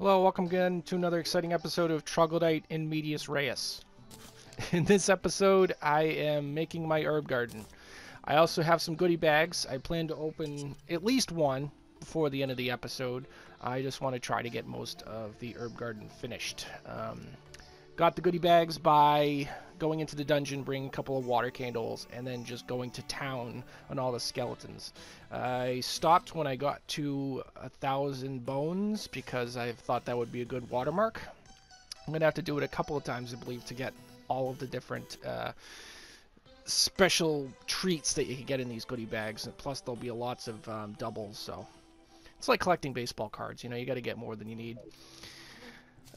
Hello, welcome again to another exciting episode of Troglodyte in Medias Res. In this episode, I am making my herb garden. I also have some goodie bags. I plan to open at least one before the end of the episode. I just want to try to get most of the herb garden finished. Um, got the goodie bags by going into the dungeon, bringing a couple of water candles, and then just going to town on all the skeletons. I stopped when I got to a thousand bones because I thought that would be a good watermark. I'm gonna have to do it a couple of times, I believe, to get all of the different uh, special treats that you can get in these goodie bags. And plus, there'll be lots of um, doubles, so it's like collecting baseball cards. You know, you got to get more than you need.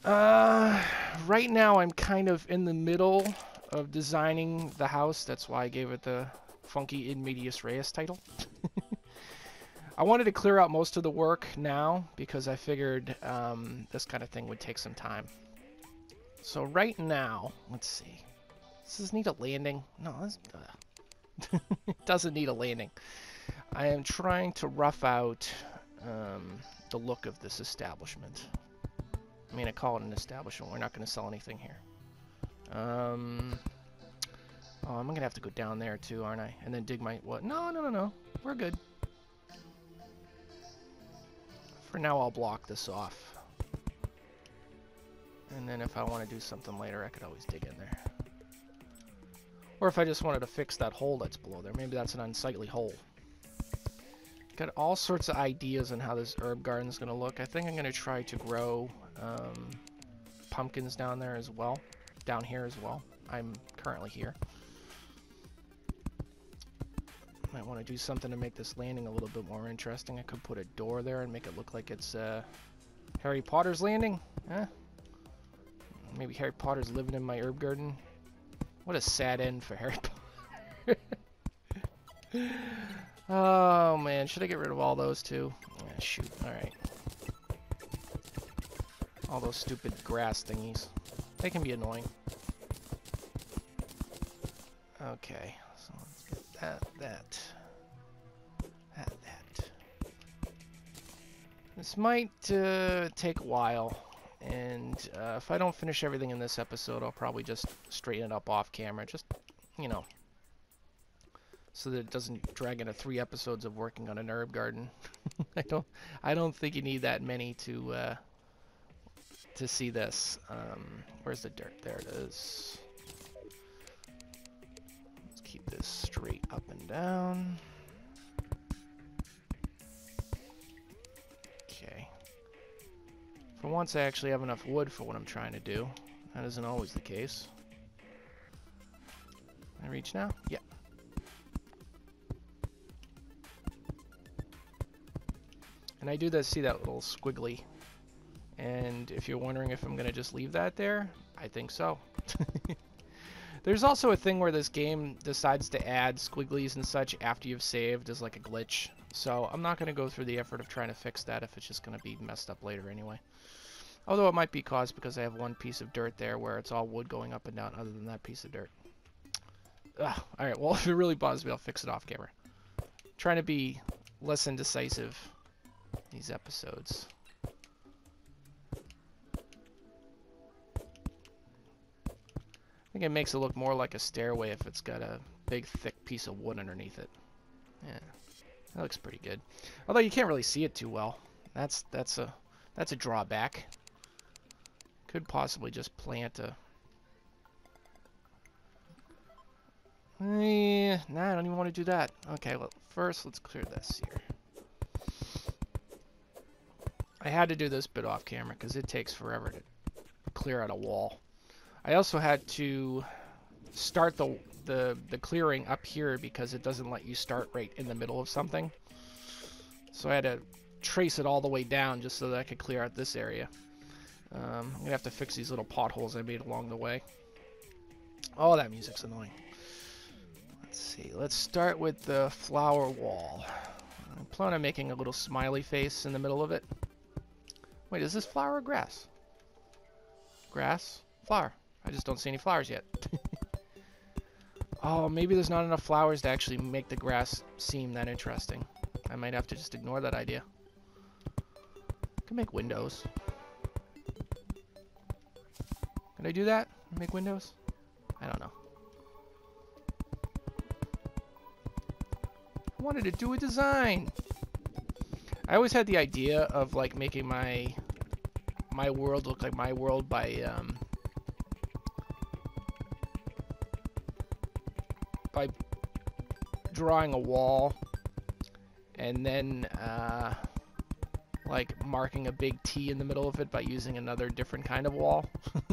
Uh, right now, I'm kind of in the middle of designing the house. That's why I gave it the funky in medias res title. I wanted to clear out most of the work now because I figured um, this kind of thing would take some time. So right now, let's see. Does this need a landing? No, this uh, doesn't need a landing. I am trying to rough out um, the look of this establishment. I mean, I call it an establishment. We're not going to sell anything here. Um, oh, I'm to have to go down there too, aren't I? And then dig my... What? No, no, no, no. We're good. For now, I'll block this off. And then if I want to do something later, I could always dig in there. Or if I just wanted to fix that hole that's below there. Maybe that's an unsightly hole. Got all sorts of ideas on how this herb garden is going to look. I think I'm going to try to grow um, pumpkins down there as well. Down here as well. I'm currently here. Might want to do something to make this landing a little bit more interesting. I could put a door there and make it look like it's uh, Harry Potter's landing. Eh? Maybe Harry Potter's living in my herb garden. What a sad end for Harry Potter. oh man, should I get rid of all those too? Yeah, shoot, alright. All those stupid grass thingies. They can be annoying. Okay, so let's get that, that, that, that. This might uh, take a while and uh, if I don't finish everything in this episode, I'll probably just straighten it up off camera. Just, you know, so that it doesn't drag into three episodes of working on an herb garden. I don't, I don't think you need that many to uh, to see this. Um, where's the dirt? There it is. Let's keep this straight up and down. Okay. For once I actually have enough wood for what I'm trying to do. That isn't always the case. Can I reach now? Yeah. And I do that, see that little squiggly. And if you're wondering if I'm going to just leave that there, I think so. There's also a thing where this game decides to add squigglies and such after you've saved as like a glitch. So I'm not going to go through the effort of trying to fix that if it's just going to be messed up later anyway. Although it might be caused because I have one piece of dirt there where it's all wood going up and down other than that piece of dirt. Alright, well if it really bothers me I'll fix it off camera. I'm trying to be less indecisive these episodes. Think it makes it look more like a stairway if it's got a big thick piece of wood underneath it. Yeah, that looks pretty good. Although you can't really see it too well. That's that's a that's a drawback. Could possibly just plant a... Eh, nah, I don't even want to do that. Okay, well, first let's clear this here. I had to do this bit off camera because it takes forever to clear out a wall. I also had to start the, the, the clearing up here because it doesn't let you start right in the middle of something. So I had to trace it all the way down just so that I could clear out this area. Um, I'm gonna have to fix these little potholes I made along the way. Oh, that music's annoying. Let's see. Let's start with the flower wall. I plan on making a little smiley face in the middle of it. Wait, is this flower or grass? Grass? Flower. I just don't see any flowers yet. oh, maybe there's not enough flowers to actually make the grass seem that interesting. I might have to just ignore that idea. Can make windows. Can I do that? Make windows? I don't know. I wanted to do a design. I always had the idea of like making my my world look like my world by um, by drawing a wall and then uh, like marking a big T in the middle of it by using another different kind of wall.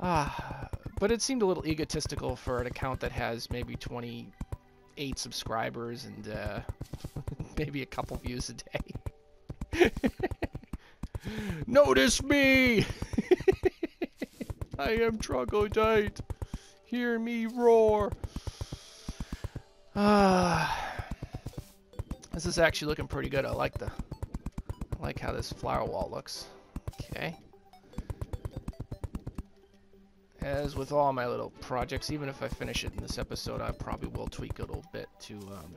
ah, but it seemed a little egotistical for an account that has maybe 28 subscribers and uh, maybe a couple views a day. Notice me! I am troglodyte. Hear me roar. Ah, this is actually looking pretty good. I like the, I like how this flower wall looks. Okay. As with all my little projects, even if I finish it in this episode, I probably will tweak it a little bit to um,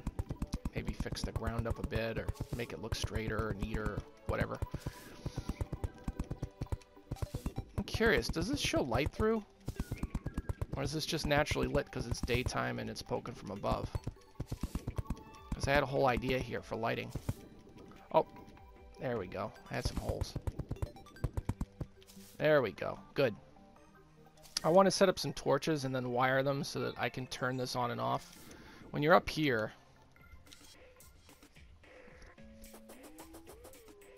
maybe fix the ground up a bit or make it look straighter or neater or whatever. I'm curious, does this show light through? Or is this just naturally lit because it's daytime and it's poking from above? Because I had a whole idea here for lighting. Oh, there we go. I had some holes. There we go. Good. I want to set up some torches and then wire them so that I can turn this on and off. When you're up here,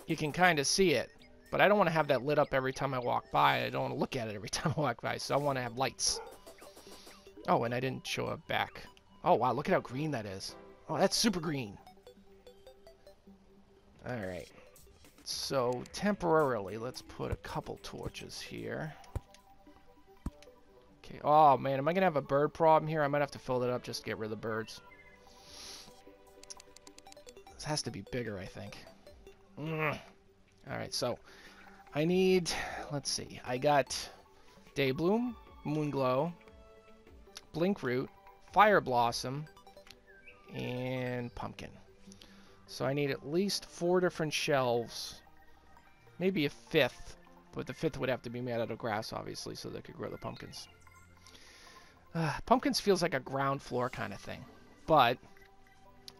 you can kind of see it. But I don't want to have that lit up every time I walk by. I don't want to look at it every time I walk by. So I want to have lights. Oh, and I didn't show a back. Oh, wow, look at how green that is. Oh, that's super green. Alright. So, temporarily, let's put a couple torches here. Okay. Oh, man, am I going to have a bird problem here? I might have to fill that up just to get rid of the birds. This has to be bigger, I think. Mm. Alright, so I need, let's see, I got Daybloom, Moonglow, Blinkroot, Fire Blossom, and Pumpkin. So I need at least four different shelves, maybe a fifth, but the fifth would have to be made out of grass, obviously, so they could grow the pumpkins. Uh, pumpkins feels like a ground floor kind of thing, but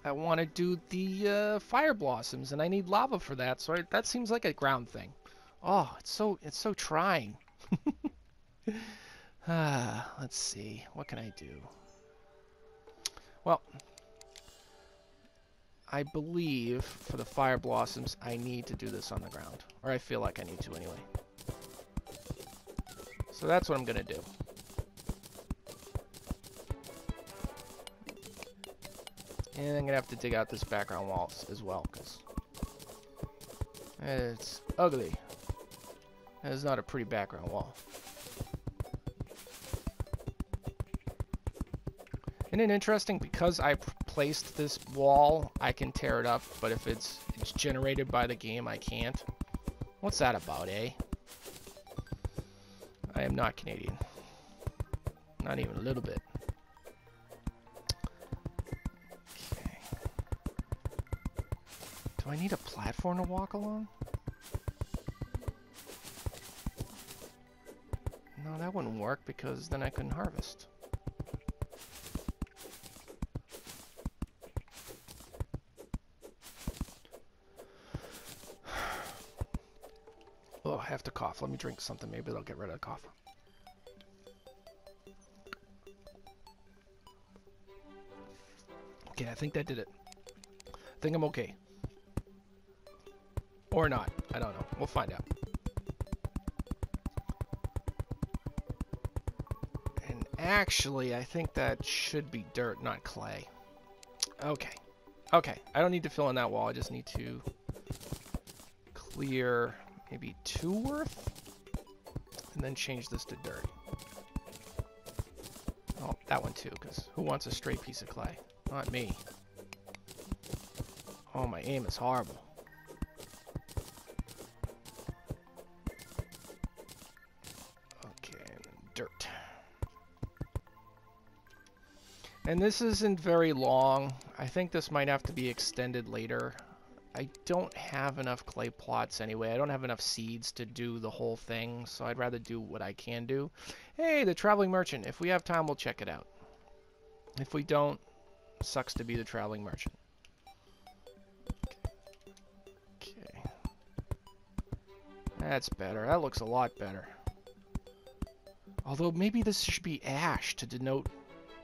I want to do the uh, fire blossoms, and I need lava for that, so I, that seems like a ground thing. Oh, it's so it's so trying. Ah, let's see. What can I do? Well, I believe for the fire blossoms, I need to do this on the ground. Or I feel like I need to anyway. So that's what I'm going to do. And I'm going to have to dig out this background wall as well, because it's ugly. It's not a pretty background wall. Isn't it interesting? Because I placed this wall, I can tear it up, but if it's, it's generated by the game, I can't. What's that about, eh? I am not Canadian. Not even a little bit. Okay. Do I need a platform to walk along? No, that wouldn't work because then I couldn't harvest. I have to cough. Let me drink something. Maybe that'll get rid of the cough. Okay, I think that did it. I think I'm okay. Or not. I don't know. We'll find out. And actually, I think that should be dirt, not clay. Okay. Okay. I don't need to fill in that wall. I just need to clear maybe two worth, and then change this to dirt. Oh, that one too, because who wants a straight piece of clay? Not me. Oh, my aim is horrible. Okay, dirt. And this isn't very long. I think this might have to be extended later I don't have enough clay plots anyway. I don't have enough seeds to do the whole thing, so I'd rather do what I can do. Hey, the Traveling Merchant. If we have time, we'll check it out. If we don't, sucks to be the Traveling Merchant. Okay. That's better. That looks a lot better. Although maybe this should be ash to denote...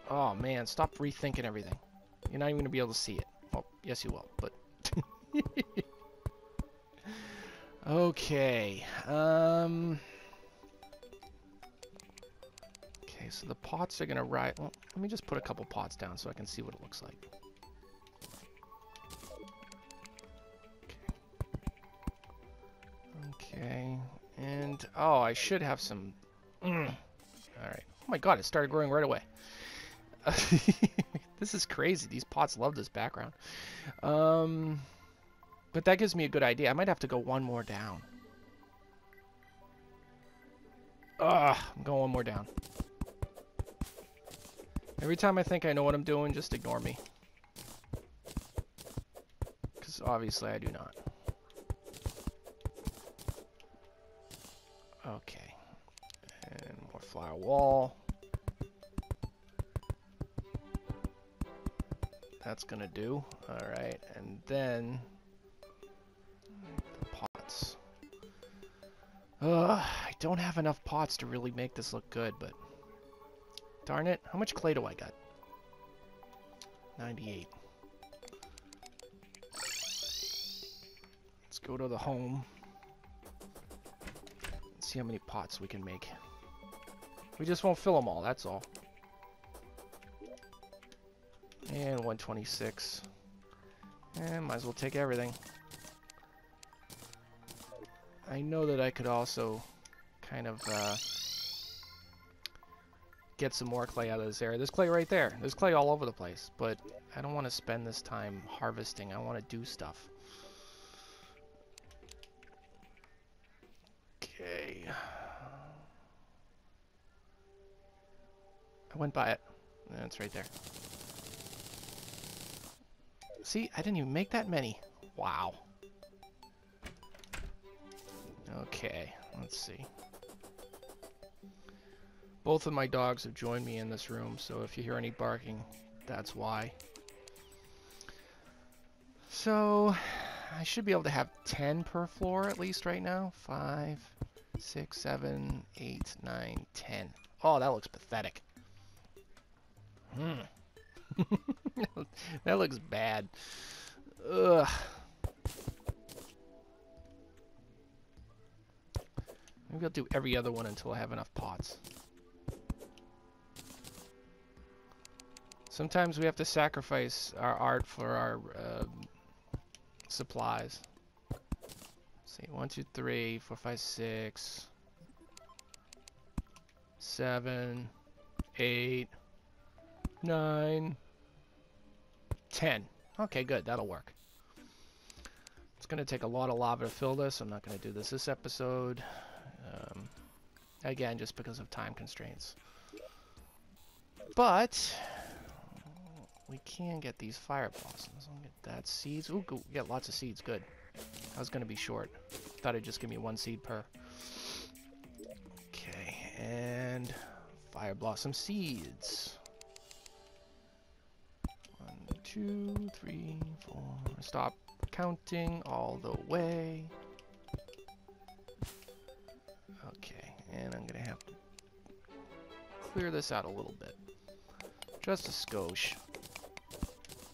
Oh man, stop rethinking everything. You're not even going to be able to see it. Well, yes you will, but... okay. Um... Okay, so the pots are to rise... Well, let me just put a couple pots down so I can see what it looks like. Okay. Okay, and, oh, I should have some... Mm. Alright. Oh my god, it started growing right away. this is crazy. These pots love this background. Um, but that gives me a good idea. I might have to go one more down. Ugh, I'm going one more down. Every time I think I know what I'm doing, just ignore me. Because obviously I do not. Okay. And more flower wall. That's gonna do. Alright, and then... Ugh, I don't have enough pots to really make this look good, but... Darn it, how much clay do I got? 98. Let's go to the home. Let's see how many pots we can make. We just won't fill them all, that's all. And 126. And might as well take everything. I know that I could also kind of uh, get some more clay out of this area. There's clay right there. There's clay all over the place. But I don't want to spend this time harvesting. I want to do stuff. Okay. I went by it. That's right there. See, I didn't even make that many. Wow. Okay, let's see. Both of my dogs have joined me in this room, so if you hear any barking, that's why. So, I should be able to have 10 per floor at least right now. 5, 6, 7, 8, 9, 10. Oh, that looks pathetic. Hmm. that looks bad. Ugh. Maybe I'll do every other one until I have enough pots. Sometimes we have to sacrifice our art for our uh, supplies. Let's see, one, two, three, four, five, six, seven, eight, nine, ten. Okay, good. That'll work. It's going to take a lot of lava to fill this. I'm not going to do this this episode. Again, just because of time constraints. But we can get these fire blossoms. I'll get that seeds. Ooh, go, get lots of seeds. Good. I was to be short. Thought it'd just give me one seed per. Okay, and fire blossom seeds. One, two, three, four. Stop counting all the way. And I'm to have to clear this out a little bit. Just a skosh.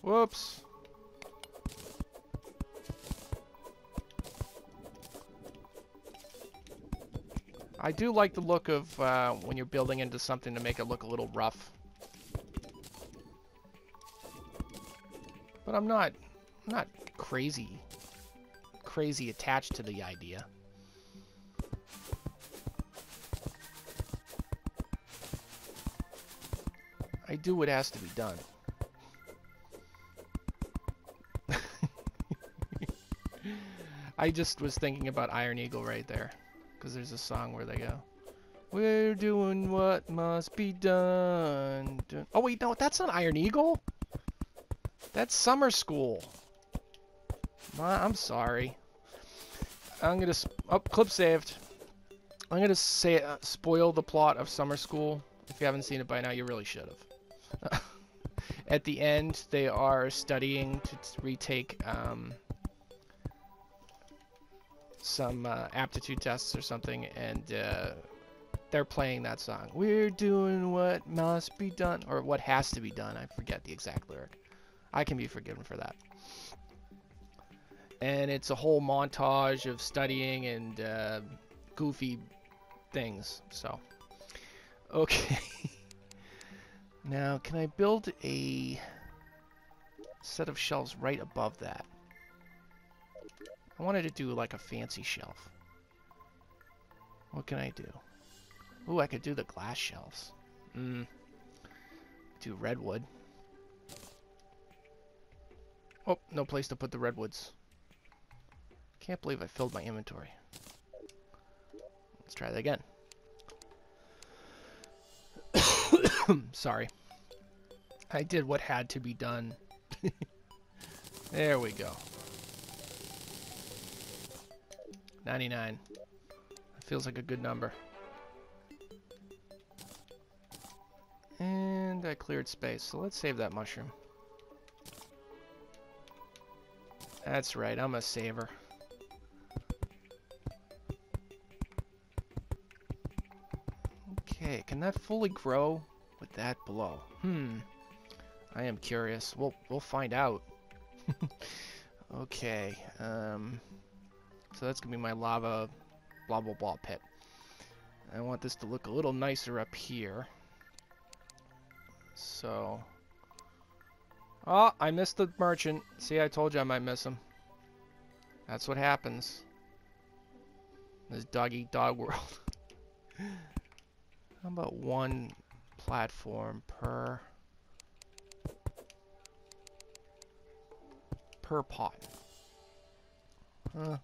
Whoops. I do like the look of uh, when you're building into something to make it look a little rough. But I'm not, I'm not crazy, crazy attached to the idea. Do what has to be done. I just was thinking about Iron Eagle right there. Because there's a song where they go, We're doing what must be done. Oh, wait, no, that's not Iron Eagle. That's Summer School. I'm sorry. I'm gonna... Oh, clip saved. I'm gonna say uh, spoil the plot of Summer School. If you haven't seen it by now, you really should have. At the end, they are studying to retake um, some uh, aptitude tests or something, and uh, they're playing that song. We're doing what must be done, or what has to be done. I forget the exact lyric. I can be forgiven for that. And it's a whole montage of studying and uh, goofy things. So, okay. Now, can I build a set of shelves right above that? I wanted to do like a fancy shelf. What can I do? Ooh, I could do the glass shelves. Hmm. Do redwood. Oh, no place to put the redwoods. Can't believe I filled my inventory. Let's try that again. Sorry. I did what had to be done. there we go. 99. feels like a good number. And I cleared space, so let's save that mushroom. That's right, I'm a saver. Okay, can that fully grow with that below? Hmm. I am curious. We'll we'll find out. okay. Um so that's gonna be my lava blah blah blah pit. I want this to look a little nicer up here. So... Oh, I missed the merchant. See, I told you I might miss him. That's what happens. This dog-eat-dog world. How about one platform per... per pot? Huh.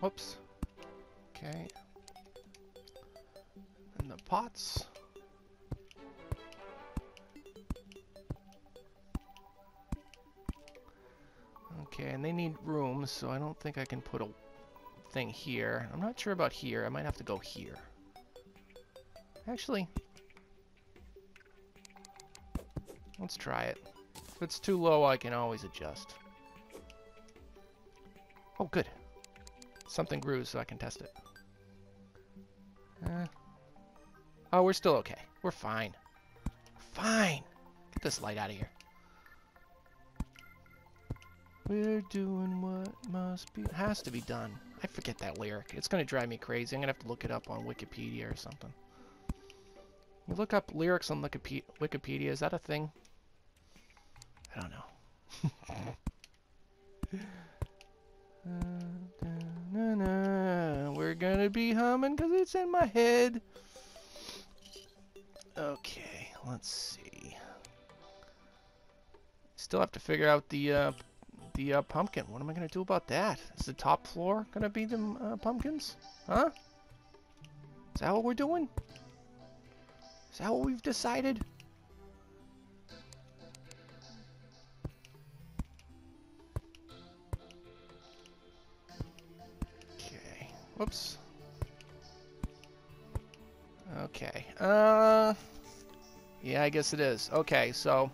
Whoops. Okay And the pots. Okay, and they need room, so I don't think I can put a thing here. I'm not sure about here. I might have to go here. Actually, let's try it. If it's too low, I can always adjust. Oh, good. Something grew, so I can test it. Uh, Oh, we're still okay. We're fine. Fine. Get this light out of here. We're doing what must be has to be done. I forget that lyric. It's gonna drive me crazy. I'm gonna have to look it up on Wikipedia or something. You look up lyrics on Wikipedia. Is that a thing? I don't know. We're gonna be humming because it's in my head. Okay, let's see. Still have to figure out the uh, the uh, pumpkin. What am I gonna do about that? Is the top floor gonna be the uh, pumpkins? Huh? Is that what we're doing? Is that what we've decided? Okay. Whoops. Okay. Uh, yeah, I guess it is. Okay, so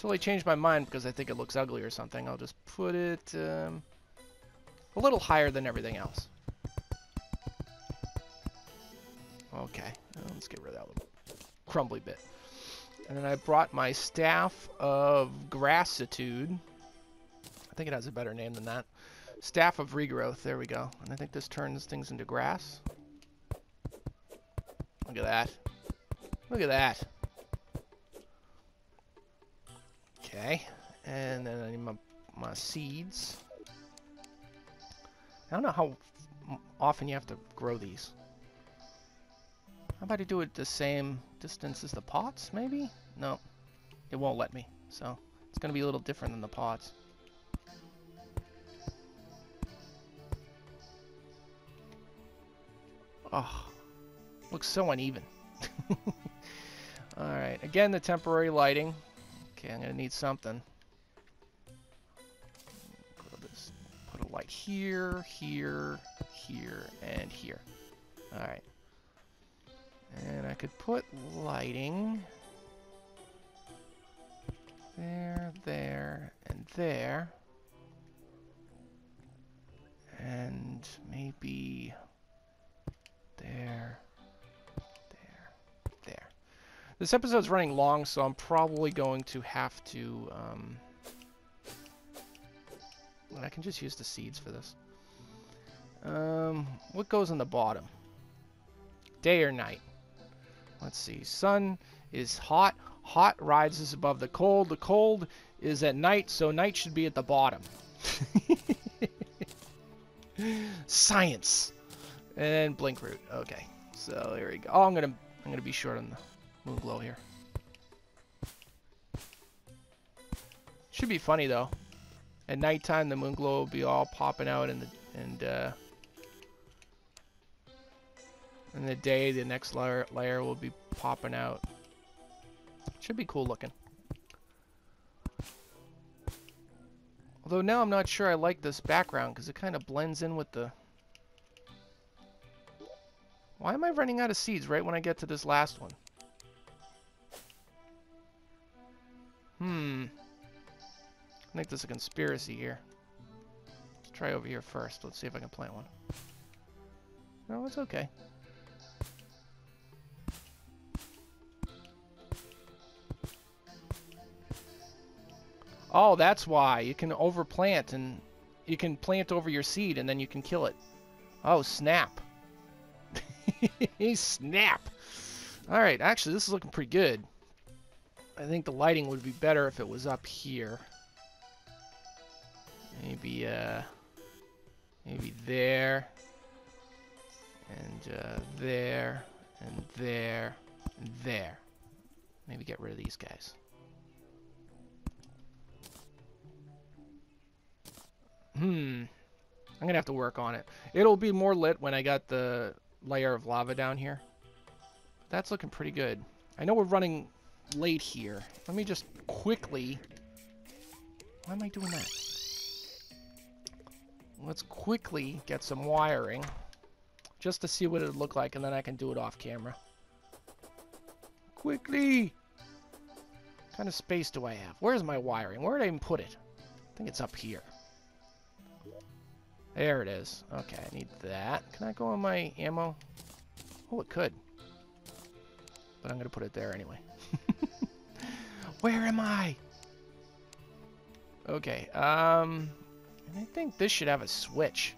until I change my mind because I think it looks ugly or something, I'll just put it um, a little higher than everything else. Okay, let's get rid of that little crumbly bit. And then I brought my Staff of Grassitude. I think it has a better name than that. Staff of Regrowth, there we go. And I think this turns things into grass. Look at that. Look at that. Okay. And then I need my, my seeds. I don't know how often you have to grow these. How about I do it the same distance as the pots, maybe? No. It won't let me. So, it's going to be a little different than the pots. Oh, Looks so uneven. Alright, again the temporary lighting. Okay, I'm gonna need something. Put a light here, here, here, and here. Alright. And I could put lighting there, there, and there. And maybe there. This episode's running long, so I'm probably going to have to, um... I can just use the seeds for this. Um, what goes on the bottom? Day or night? Let's see. Sun is hot. Hot rises above the cold. The cold is at night, so night should be at the bottom. Science. And blink root. Okay. So here we go. Oh, I'm gonna I'm gonna be short on the moon glow here. Should be funny though. At nighttime, the moon glow will be all popping out, and the and uh, in the day, the next layer layer will be popping out. Should be cool looking. Although now I'm not sure I like this background because it kind of blends in with the... Why am I running out of seeds right when I get to this last one? Hmm. I think there's a conspiracy here. Let's try over here first. Let's see if I can plant one. No, it's okay. Oh, that's why. You can overplant and you can plant over your seed and then you can kill it. Oh, snap. Snap. All right, actually, this is looking pretty good. I think the lighting would be better if it was up here. Maybe, uh, maybe there, and uh, there, and there, and there. Maybe get rid of these guys. Hmm. I'm gonna have to work on it. It'll be more lit when I got the layer of lava down here. That's looking pretty good. I know we're running late here. Let me just quickly... Why am I doing that? Let's quickly get some wiring. Just to see what it would look like, and then I can do it off camera. Quickly! What kind of space do I have? Where's my wiring? Where did I even put it? I think it's up here. There it is. Okay, I need that. Can I go on my ammo? Oh, it could. But I'm going to put it there anyway. Where am I? Okay, um... I think this should have a switch.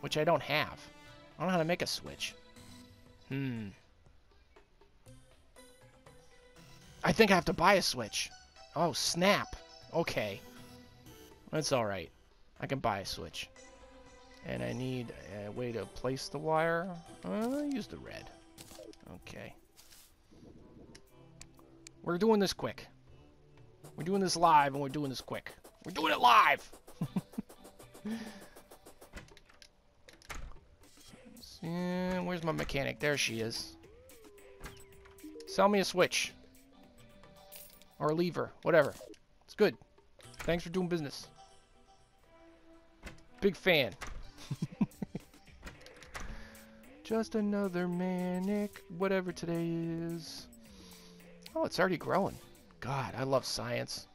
Which I don't have. I don't know how to make a switch. Hmm. I think I have to buy a switch. Oh, snap. Okay. That's alright. I can buy a switch. And I need a way to place the wire. Uh, use the red. Okay. We're doing this quick. We're doing this live and we're doing this quick. We're doing it live! Where's my mechanic? There she is. Sell me a switch. Or a lever. Whatever. It's good. Thanks for doing business. Big fan. Just another manic, whatever today is. Oh, it's already growing. God, I love science.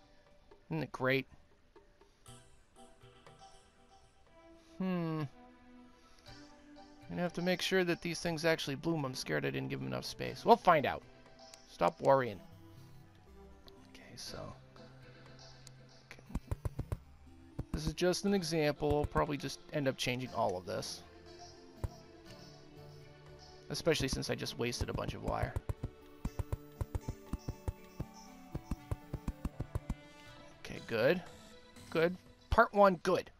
Isn't it great? Hmm. I'm gonna have to make sure that these things actually bloom. I'm scared I didn't give them enough space. We'll find out. Stop worrying. Okay, so... This is just an example. I'll probably just end up changing all of this. Especially since I just wasted a bunch of wire. Good. Good. Part one, good.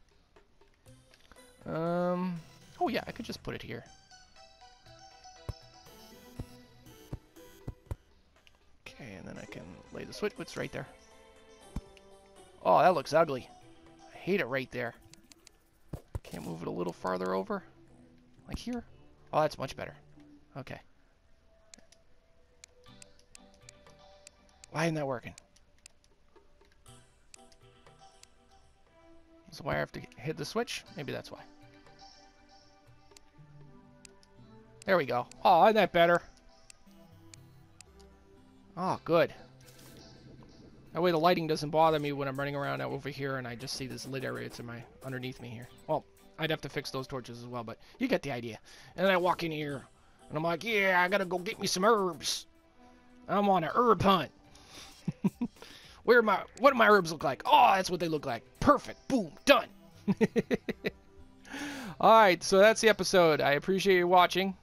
Um, oh yeah, I could just put it here. Okay, and then I can lay the switch. What's right there? Oh, that looks ugly I hate it right there. Can't move it a little farther over? Like here? Oh, that's much better. Okay. Why isn't that working? So why I have to hit the switch? Maybe that's why. There we go. Oh, isn't that better? Oh, good. That way the lighting doesn't bother me when I'm running around over here and I just see this lit area to my underneath me here. Well, I'd have to fix those torches as well, but you get the idea. And then I walk in here and I'm like, yeah, I gotta go get me some herbs. I'm on a herb hunt. Where my what do my herbs look like? Oh, that's what they look like. Perfect. Boom. Done. All right, so that's the episode. I appreciate you watching.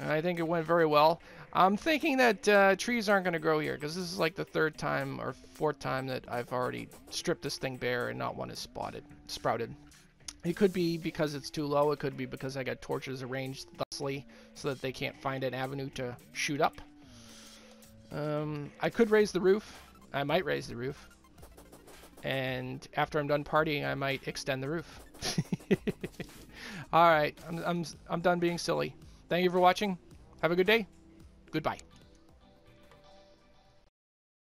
I think it went very well. I'm thinking that uh, trees aren't going to grow here because this is like the third time or fourth time that I've already stripped this thing bare and not one is spotted, sprouted. It could be because it's too low. It could be because I got torches arranged thusly so that they can't find an avenue to shoot up. Um, I could raise the roof. I might raise the roof. And after I'm done partying, I might extend the roof. All right, I'm, I'm, I'm done being silly. Thank you for watching. Have a good day. Goodbye.